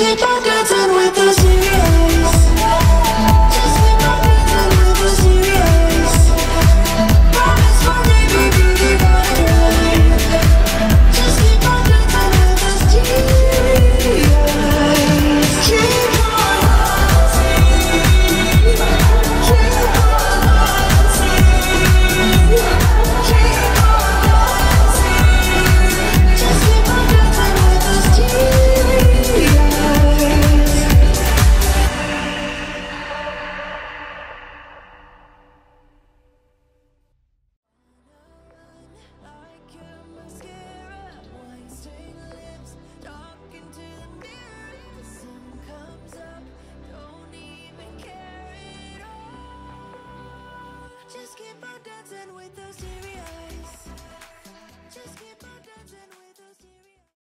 keep on keep on dancing with those teary eyes. Just keep on dancing